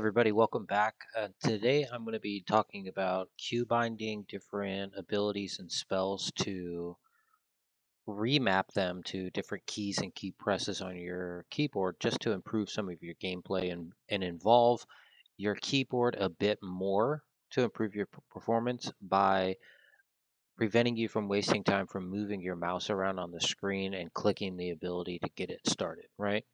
everybody, welcome back. Uh, today I'm going to be talking about key binding different abilities and spells to remap them to different keys and key presses on your keyboard just to improve some of your gameplay and, and involve your keyboard a bit more to improve your performance by preventing you from wasting time from moving your mouse around on the screen and clicking the ability to get it started, right?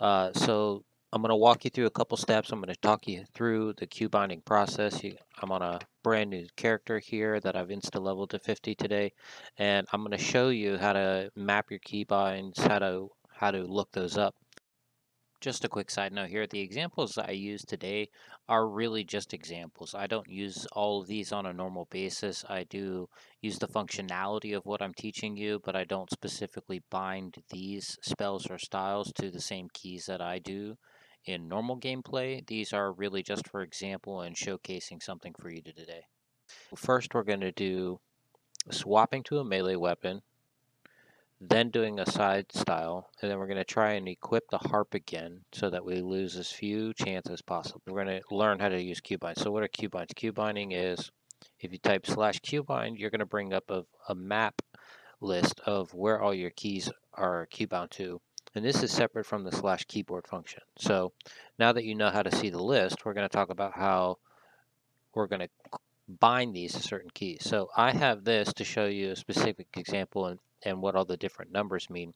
Uh, so I'm going to walk you through a couple steps. I'm going to talk you through the key binding process. I'm on a brand new character here that I've insta leveled to 50 today, and I'm going to show you how to map your key binds, how to how to look those up. Just a quick side note here, the examples I use today are really just examples. I don't use all of these on a normal basis. I do use the functionality of what I'm teaching you, but I don't specifically bind these spells or styles to the same keys that I do in normal gameplay. These are really just for example and showcasing something for you to today. First, we're going to do swapping to a melee weapon, then doing a side style, and then we're going to try and equip the harp again so that we lose as few chances as possible. We're going to learn how to use Q-bind. So what are Q-binds? Q-binding is, if you type slash Q-bind, you're going to bring up a, a map list of where all your keys are Q-bound to and this is separate from the slash keyboard function. So now that you know how to see the list, we're going to talk about how we're going to bind these to certain keys. So I have this to show you a specific example and, and what all the different numbers mean.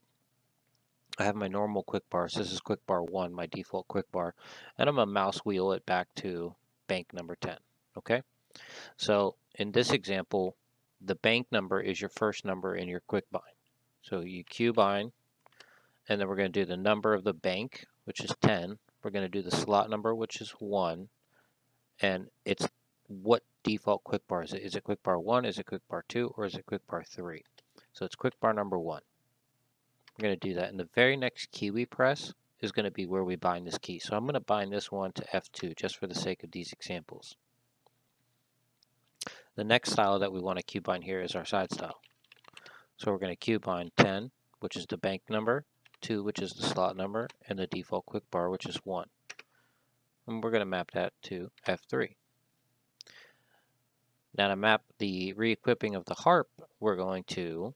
I have my normal quick bars. This is quick bar 1, my default quick bar. And I'm going to mouse wheel it back to bank number 10. Okay? So in this example, the bank number is your first number in your quick bind. So you Q bind and then we're going to do the number of the bank, which is 10. We're going to do the slot number, which is 1. And it's what default quick bar is it? Is it quick bar 1, is it quick bar 2, or is it quick bar 3? So it's quick bar number 1. We're going to do that. And the very next key we press is going to be where we bind this key. So I'm going to bind this one to F2 just for the sake of these examples. The next style that we want to key bind here is our side style. So we're going to key bind 10, which is the bank number, 2, which is the slot number, and the default quick bar, which is 1. And we're going to map that to F3. Now to map the re-equipping of the harp, we're going to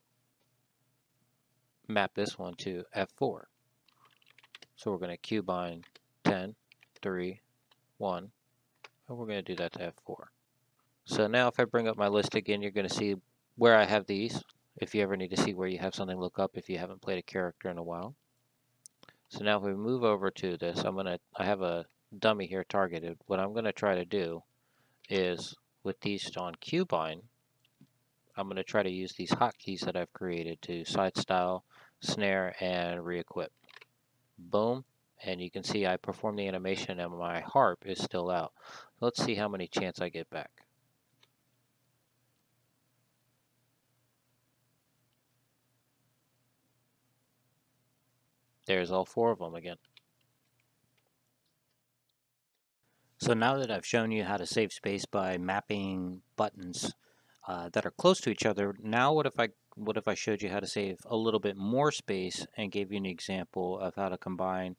map this one to F4. So we're going to Q bind 10, 3, 1, and we're going to do that to F4. So now if I bring up my list again, you're going to see where I have these if you ever need to see where you have something look up if you haven't played a character in a while. So now if we move over to this, I'm gonna I have a dummy here targeted. What I'm gonna try to do is with these on Qbind, I'm gonna try to use these hotkeys that I've created to side style, snare, and re-equip. Boom, and you can see I perform the animation and my harp is still out. Let's see how many chance I get back. There's all four of them again. So now that I've shown you how to save space by mapping buttons uh, that are close to each other, now what if I what if I showed you how to save a little bit more space and gave you an example of how to combine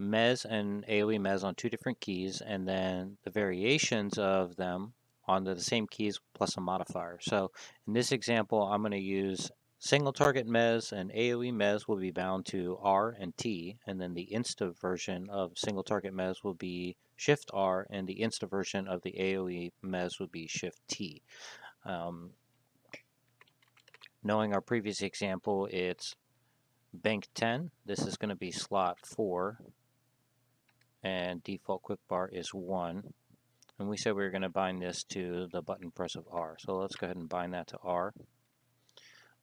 Mez and AoE Mez on two different keys and then the variations of them on the same keys plus a modifier. So in this example, I'm going to use Single target mez and AoE mez will be bound to R and T, and then the insta version of single target mez will be Shift R, and the insta version of the AoE mez will be Shift T. Um, knowing our previous example, it's bank 10. This is going to be slot 4, and default quick bar is 1. And we said we were going to bind this to the button press of R. So let's go ahead and bind that to R.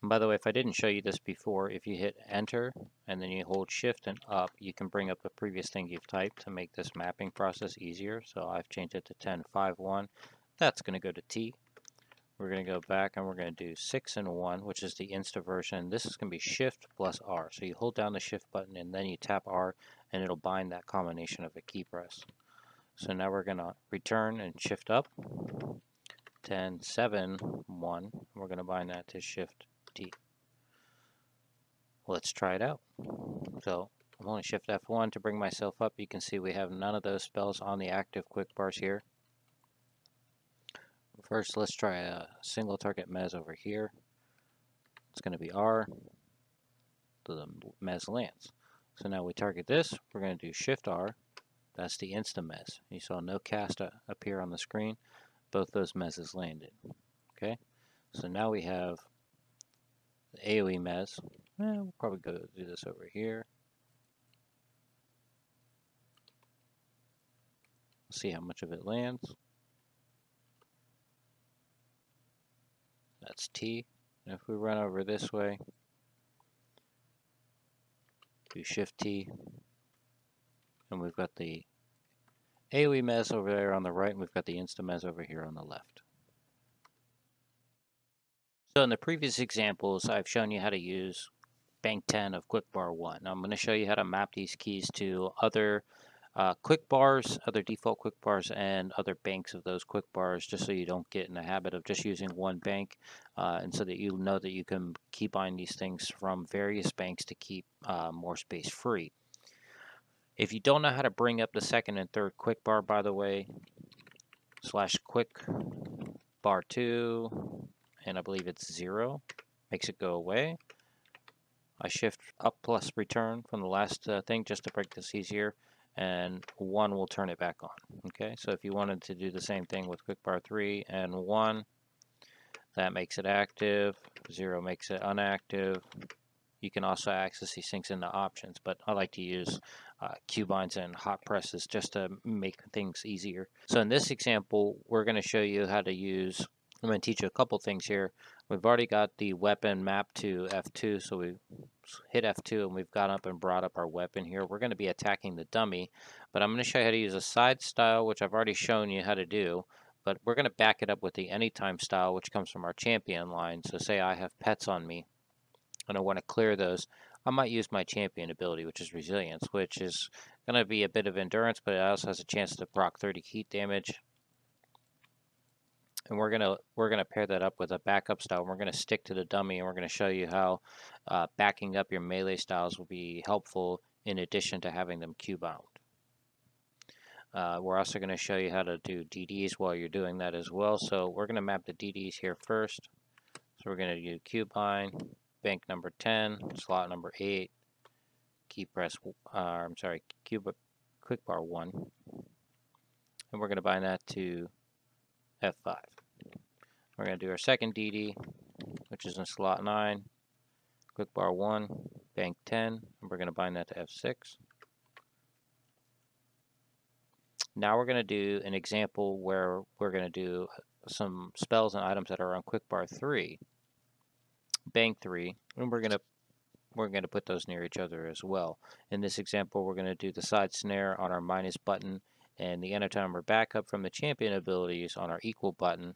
And by the way, if I didn't show you this before, if you hit enter and then you hold shift and up, you can bring up the previous thing you've typed to make this mapping process easier. So I've changed it to 1051. That's going to go to T. We're going to go back and we're going to do 6 and 1, which is the Insta version. This is going to be Shift plus R. So you hold down the Shift button and then you tap R and it'll bind that combination of a key press. So now we're going to return and Shift up. 10, 7, 1. We're going to bind that to Shift Let's try it out. So I'm only shift F1 to bring myself up. You can see we have none of those spells on the active quick bars here. First, let's try a single target mez over here. It's going to be R. The mez lands. So now we target this. We're going to do shift R. That's the insta mez. You saw no cast uh, appear on the screen. Both those mezzes landed. Okay. So now we have AoE mez. Eh, we'll probably go do this over here. See how much of it lands. That's T. And if we run over this way, do Shift T, and we've got the AoE mez over there on the right, and we've got the Insta mez over here on the left. So in the previous examples, I've shown you how to use Bank 10 of QuickBar 1. I'm going to show you how to map these keys to other uh, quick bars, other default QuickBars, and other banks of those QuickBars, just so you don't get in the habit of just using one bank, uh, and so that you know that you can keep on these things from various banks to keep uh, more space free. If you don't know how to bring up the second and third QuickBar, by the way, slash quick bar 2, and I believe it's 0, makes it go away. I shift up plus return from the last uh, thing just to break this easier and 1 will turn it back on. Okay, so if you wanted to do the same thing with QuickBar 3 and 1, that makes it active, 0 makes it unactive. You can also access these things in the options, but I like to use uh, Q-binds and hot presses just to make things easier. So in this example, we're going to show you how to use, I'm going to teach you a couple things here. We've already got the weapon mapped to F2, so we hit F2 and we've got up and brought up our weapon here. We're going to be attacking the dummy, but I'm going to show you how to use a side style, which I've already shown you how to do, but we're going to back it up with the anytime style, which comes from our champion line. So say I have pets on me, and I want to clear those. I might use my champion ability, which is resilience, which is going to be a bit of endurance, but it also has a chance to proc 30 heat damage and we're gonna we're gonna pair that up with a backup style. And we're gonna stick to the dummy, and we're gonna show you how uh, backing up your melee styles will be helpful in addition to having them Q bound. Uh, we're also going to show you how to do DDs while you're doing that as well. So we're going to map the DDs here first. So we're going to do Q bind, bank number 10, slot number 8, key press, uh, I'm sorry, Q quick bar 1. And we're going to bind that to F5. We're going to do our second DD, which is in slot 9, quick bar 1, bank 10, and we're going to bind that to F6. Now we're going to do an example where we're going to do some spells and items that are on quick bar 3, bank 3, and we're going to we're going to put those near each other as well. In this example, we're going to do the side snare on our minus button and the anytime backup from the champion abilities on our equal button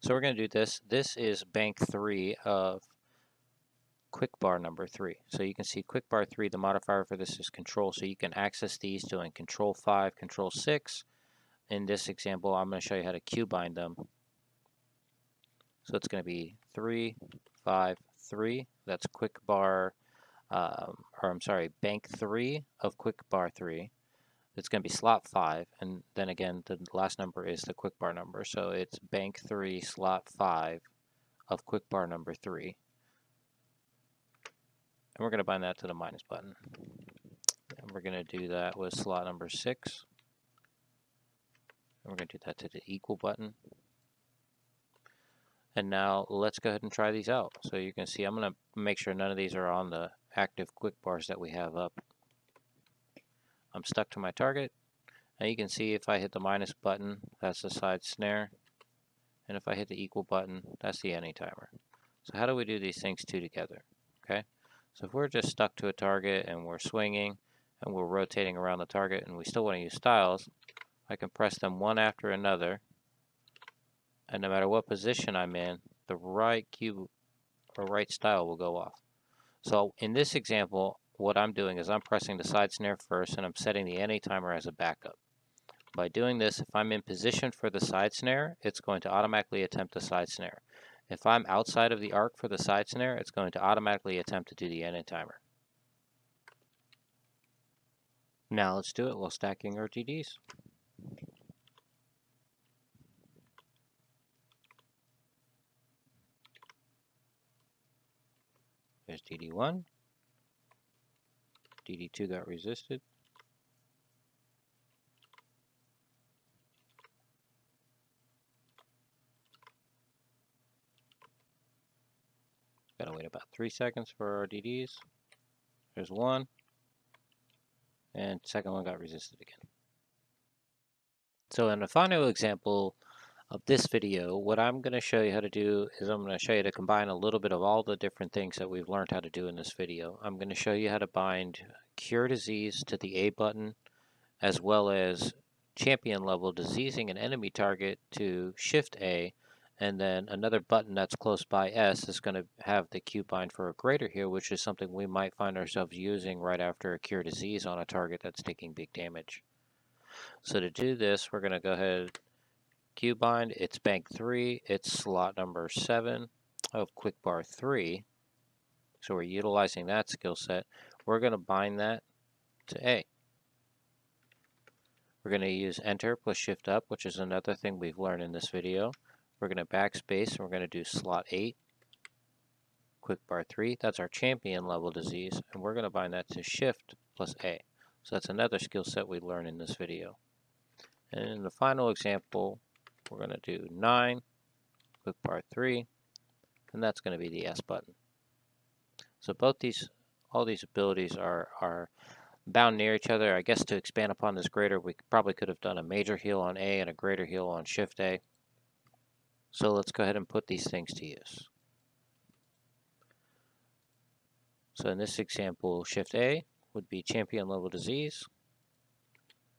so we're going to do this. This is bank 3 of quick bar number 3. So you can see quick bar 3, the modifier for this is control. So you can access these doing control 5, control 6. In this example, I'm going to show you how to Q bind them. So it's going to be 3, 5, 3. That's quick bar, um, or I'm sorry, bank 3 of quick bar 3 it's going to be slot 5 and then again the last number is the quick bar number. So it's bank 3 slot 5 of quick bar number 3 and we're going to bind that to the minus button. And we're going to do that with slot number 6 and we're going to do that to the equal button. And now let's go ahead and try these out. So you can see I'm going to make sure none of these are on the active quick bars that we have up I'm stuck to my target. Now you can see if I hit the minus button, that's the side snare. And if I hit the equal button, that's the any timer. So how do we do these things two together? Okay, so if we're just stuck to a target and we're swinging and we're rotating around the target and we still want to use styles, I can press them one after another. And no matter what position I'm in, the right cube or right style will go off. So in this example, what I'm doing is I'm pressing the side snare first and I'm setting the any timer as a backup. By doing this, if I'm in position for the side snare, it's going to automatically attempt the side snare. If I'm outside of the arc for the side snare, it's going to automatically attempt to do the any timer. Now let's do it while stacking our DDs. There's DD1. DD2 got resisted. Gotta wait about three seconds for our DDs. There's one. And second one got resisted again. So in the final example of this video, what I'm going to show you how to do is I'm going to show you to combine a little bit of all the different things that we've learned how to do in this video. I'm going to show you how to bind cure disease to the A button as well as champion level diseasing an enemy target to shift A and then another button that's close by S is going to have the Q bind for a greater heal, which is something we might find ourselves using right after a cure disease on a target that's taking big damage. So to do this, we're going to go ahead, Q bind, it's bank 3, it's slot number 7 of quick bar 3. So we're utilizing that skill set. We're going to bind that to A. We're going to use enter plus shift up, which is another thing we've learned in this video. We're going to backspace and we're going to do slot 8, quick bar 3. That's our champion level disease. And we're going to bind that to shift plus A. So that's another skill set we learn in this video. And in the final example, we're going to do 9, quick bar 3, and that's going to be the S button. So both these, all these abilities are, are bound near each other. I guess to expand upon this greater, we probably could have done a major heal on A and a greater heal on shift A. So let's go ahead and put these things to use. So in this example, Shift A would be champion level disease,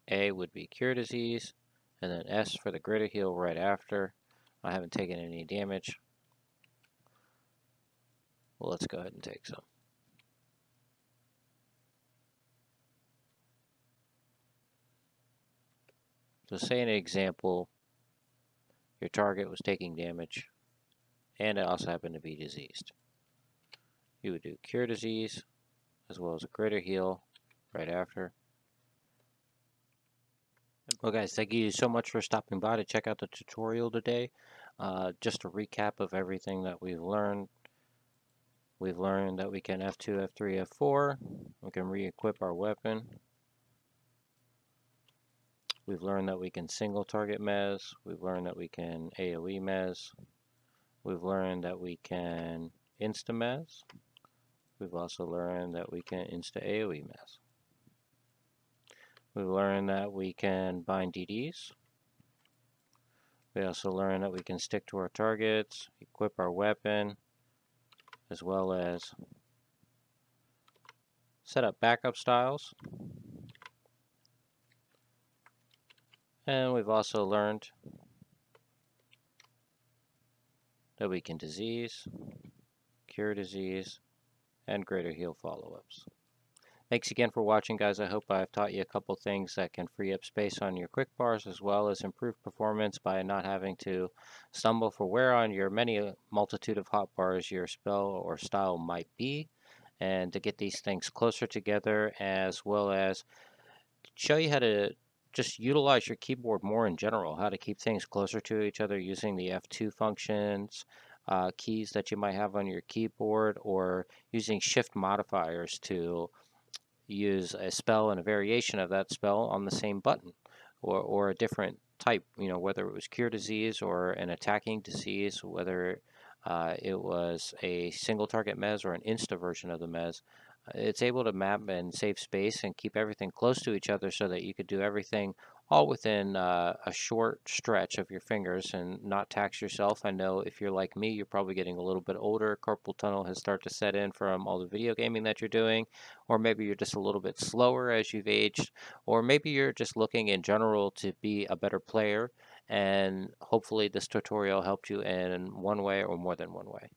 A would be cure disease, and then S for the greater heal right after. I haven't taken any damage. Well, let's go ahead and take some. So say an example, your target was taking damage and it also happened to be diseased. You would do cure disease as well as a greater heal right after. Well guys, thank you so much for stopping by to check out the tutorial today. Uh, just a recap of everything that we've learned. We've learned that we can F2, F3, F4. We can re-equip our weapon. We've learned that we can single target mez. We've learned that we can AoE mez. We've learned that we can insta mez. We've also learned that we can insta AoE mez. We've learned that we can bind DDs. We also learned that we can stick to our targets, equip our weapon, as well as set up backup styles. And we've also learned that we can disease, cure disease, and greater heal follow-ups. Thanks again for watching guys. I hope I've taught you a couple things that can free up space on your quick bars as well as improve performance by not having to stumble for where on your many multitude of hotbars your spell or style might be and to get these things closer together as well as show you how to just utilize your keyboard more in general, how to keep things closer to each other using the F2 functions, uh, keys that you might have on your keyboard, or using shift modifiers to use a spell and a variation of that spell on the same button, or, or a different type, you know, whether it was cure disease or an attacking disease, whether uh, it was a single target mez or an insta version of the mez it's able to map and save space and keep everything close to each other so that you could do everything all within uh, a short stretch of your fingers and not tax yourself. I know if you're like me, you're probably getting a little bit older. Carpal tunnel has started to set in from all the video gaming that you're doing, or maybe you're just a little bit slower as you've aged, or maybe you're just looking in general to be a better player. And hopefully, this tutorial helped you in one way or more than one way.